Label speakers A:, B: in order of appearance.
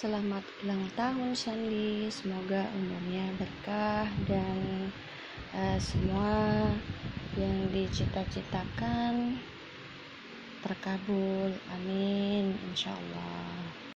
A: Selamat ulang tahun Sandi, semoga umurnya berkah dan uh, semua yang dicita-citakan terkabul. Amin, insya Allah.